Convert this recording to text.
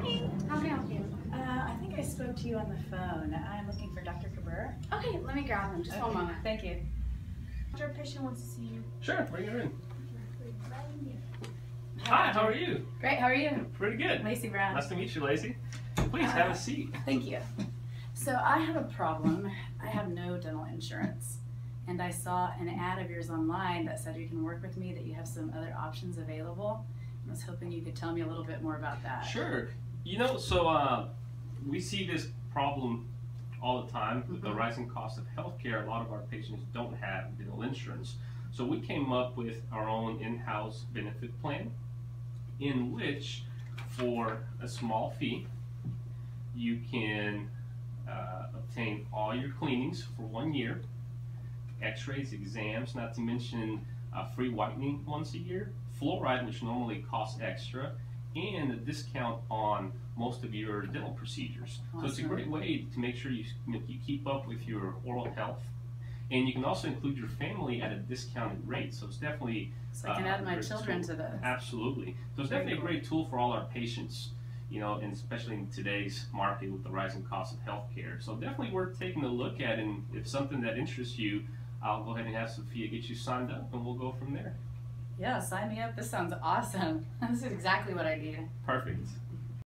morning. How can I help you? Uh, I think I spoke to you on the phone. I'm looking for Dr. Cabrera. Okay, let me grab him. Just one Okay, moment. Thank you. Your patient wants to see you. Sure, bring her in. Right in here. Hi, how are you? Great, how are you? Pretty good. Lacey Brown. Nice to meet you, Lacey. Please have a seat. Thank you. So I have a problem. I have no dental insurance. And I saw an ad of yours online that said you can work with me, that you have some other options available. I was hoping you could tell me a little bit more about that. Sure. You know, so uh, we see this problem all the time with the Mhm. rising cost of healthcare. A lot of our patients don't have dental insurance. So we came up with our own in-house benefit plan in which for a small fee you can uh, obtain all your cleanings for one year, x-rays, exams, not to mention uh, free whitening once a year, fluoride, which normally costs extra, and a discount on most of your dental procedures. So it's a great way to make sure you, you keep up with your oral health. And you can also include your family at a discounted rate. So it's definitely So I can Uh, add my children tool. to this. Absolutely. So it's Very definitely cool. a great tool for all our patients, you know, and especially in today's market with the rising cost of healthcare. So definitely worth taking a look at. And if something that interests you, I'll go ahead and have Sophia get you signed up and we'll go from there. Yeah, sign me up. This sounds awesome. This is exactly what I need. Perfect.